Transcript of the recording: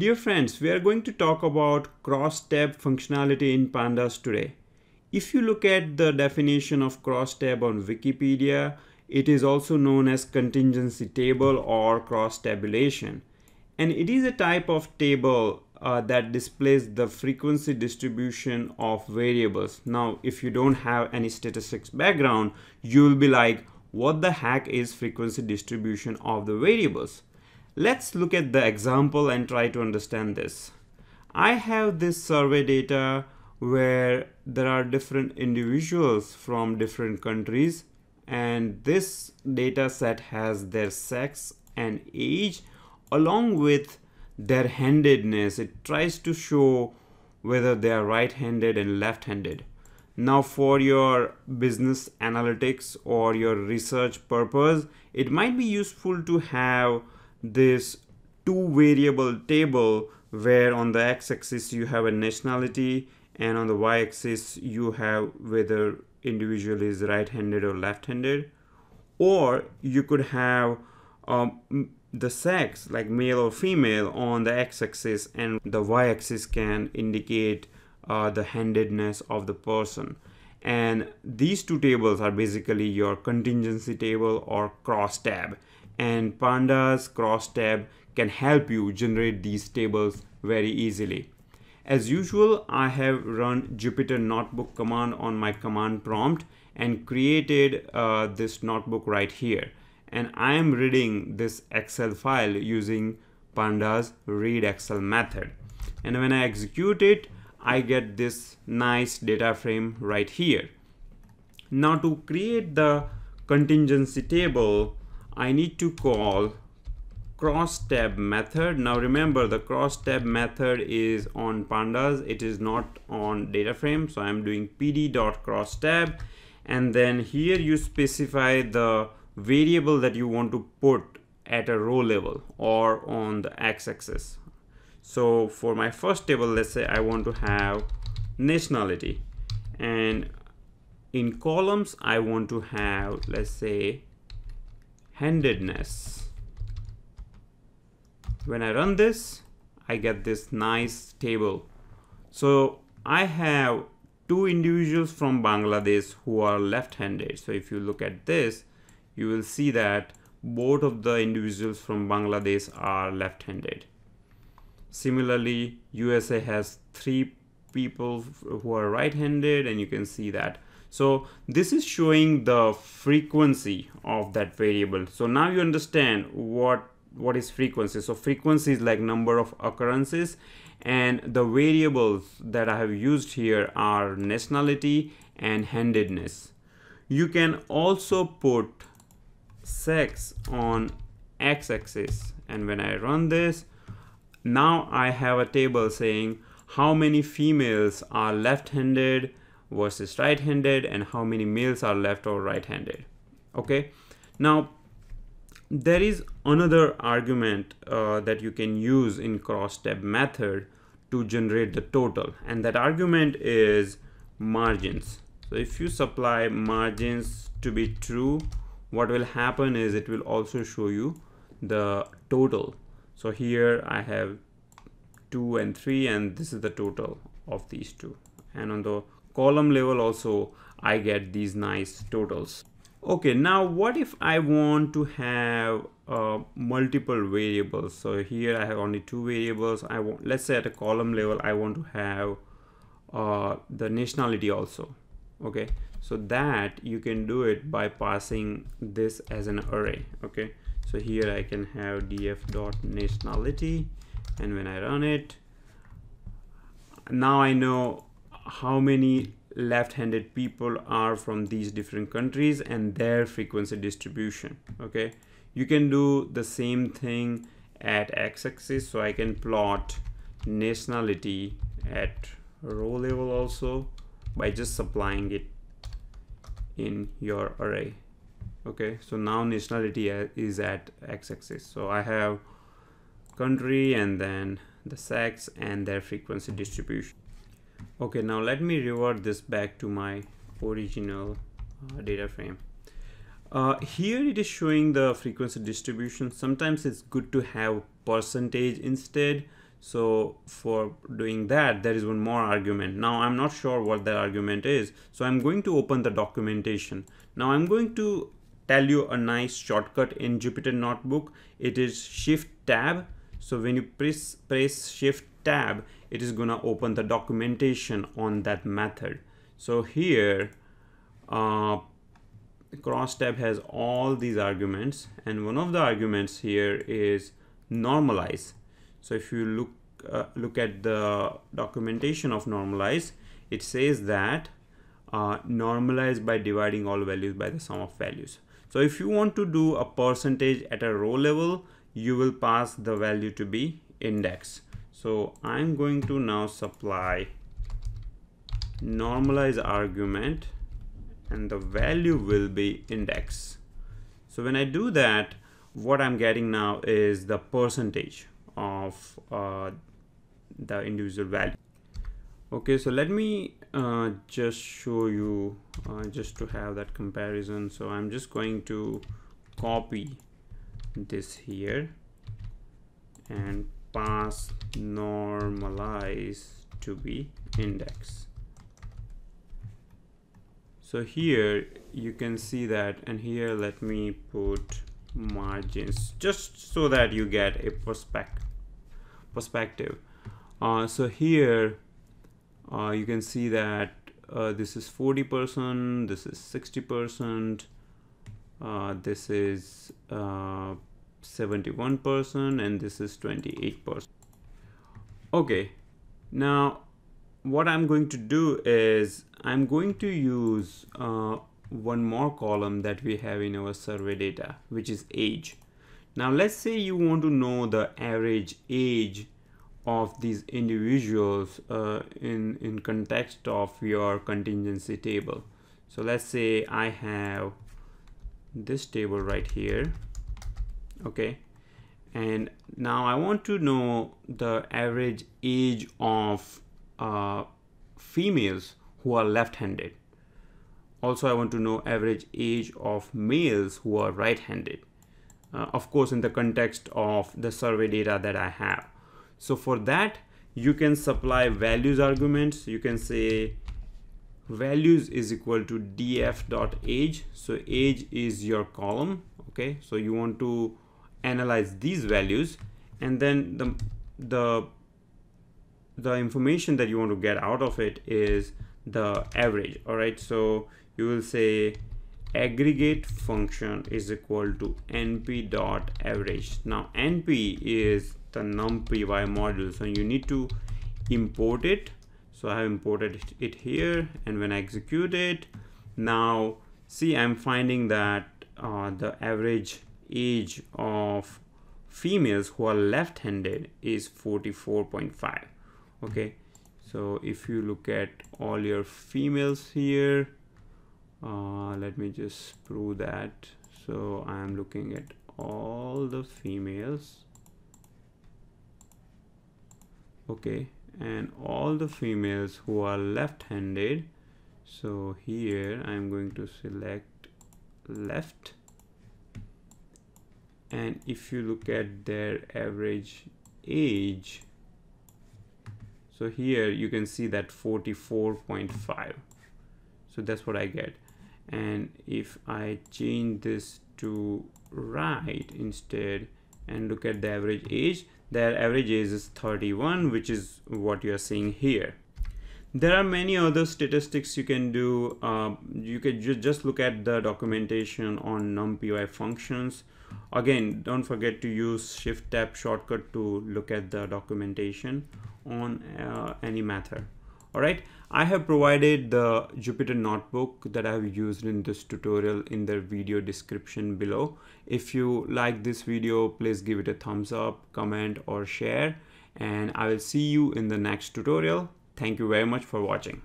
Dear friends, we are going to talk about cross-tab functionality in Pandas today. If you look at the definition of cross-tab on Wikipedia, it is also known as contingency table or cross-tabulation. And it is a type of table uh, that displays the frequency distribution of variables. Now, if you don't have any statistics background, you will be like, what the heck is frequency distribution of the variables? Let's look at the example and try to understand this. I have this survey data where there are different individuals from different countries and this data set has their sex and age along with their handedness. It tries to show whether they are right-handed and left-handed. Now for your business analytics or your research purpose, it might be useful to have this two variable table where on the x-axis you have a nationality and on the y-axis you have whether individual is right-handed or left-handed. Or you could have um, the sex like male or female on the x-axis and the y-axis can indicate uh, the handedness of the person. And these two tables are basically your contingency table or cross tab and pandas cross tab can help you generate these tables very easily. As usual, I have run Jupyter Notebook command on my command prompt and created uh, this notebook right here. And I am reading this Excel file using pandas read Excel method. And when I execute it, I get this nice data frame right here. Now to create the contingency table, I need to call cross tab method. Now remember the cross tab method is on pandas. It is not on data frame. So I'm doing pd dot cross tab and then here you specify the variable that you want to put at a row level or on the x-axis. So for my first table, let's say I want to have nationality and in columns, I want to have, let's say handedness. When I run this, I get this nice table. So I have two individuals from Bangladesh who are left-handed. So if you look at this, you will see that both of the individuals from Bangladesh are left-handed. Similarly, USA has three people who are right-handed and you can see that so this is showing the frequency of that variable. So now you understand what what is frequency. So frequency is like number of occurrences and the variables that I have used here are nationality and handedness. You can also put sex on x-axis and when I run this now I have a table saying how many females are left-handed versus right-handed and how many males are left or right-handed. Okay? Now there is another argument uh, that you can use in cross tab method to generate the total and that argument is margins. So if you supply margins to be true what will happen is it will also show you the total. So here I have 2 and 3 and this is the total of these two. And on the column level also I get these nice totals. Okay, now what if I want to have uh, multiple variables? So here I have only two variables. I want, let's say at a column level, I want to have uh, the nationality also. Okay, so that you can do it by passing this as an array. Okay, so here I can have df dot nationality, and when I run it, now I know how many left-handed people are from these different countries and their frequency distribution okay? You can do the same thing at x-axis so I can plot nationality at row level also by just supplying it in your array okay? So now nationality is at x-axis. So I have country and then the sex and their frequency distribution okay now let me revert this back to my original uh, data frame. Uh, here it is showing the frequency distribution. Sometimes it's good to have percentage instead. So for doing that there is one more argument. Now i'm not sure what that argument is. So i'm going to open the documentation. Now i'm going to tell you a nice shortcut in jupyter notebook. It is shift tab. So when you press press shift tab it is gonna open the documentation on that method. So here uh, cross tab has all these arguments and one of the arguments here is normalize. So if you look uh, look at the documentation of normalize it says that uh, normalize by dividing all values by the sum of values. So if you want to do a percentage at a row level you will pass the value to be index so I'm going to now supply normalize argument and the value will be index. So when I do that what I'm getting now is the percentage of uh, the individual value. Okay so let me uh, just show you uh, just to have that comparison. So I'm just going to copy this here and pass normalize to be index so here you can see that and here let me put margins just so that you get a perspective perspective. Uh, so here uh, you can see that uh, this is 40 percent this is 60 percent uh, this is uh, 71 percent and this is 28 percent. Okay now what I'm going to do is I'm going to use uh, one more column that we have in our survey data which is age. Now let's say you want to know the average age of these individuals uh, in in context of your contingency table. So let's say I have this table right here okay? And now I want to know the average age of uh, females who are left-handed. Also I want to know average age of males who are right-handed. Uh, of course in the context of the survey data that I have. So for that you can supply values arguments. You can say values is equal to df dot age. So age is your column okay? So you want to analyze these values and then the the the information that you want to get out of it is the average all right so you will say aggregate function is equal to np dot average. Now np is the numpy module so you need to import it. So I have imported it here and when I execute it now see I'm finding that uh, the average age of females who are left-handed is 44.5 okay? So if you look at all your females here uh, let me just prove that. So I am looking at all the females okay? And all the females who are left-handed so here I'm going to select left and if you look at their average age so here you can see that 44.5 so that's what I get. And if I change this to right instead and look at the average age their average age is 31 which is what you are seeing here. There are many other statistics you can do. Uh, you can ju just look at the documentation on numpy functions again don't forget to use shift tab shortcut to look at the documentation on uh, any method. All right i have provided the jupyter notebook that i have used in this tutorial in the video description below. If you like this video please give it a thumbs up comment or share and i will see you in the next tutorial. Thank you very much for watching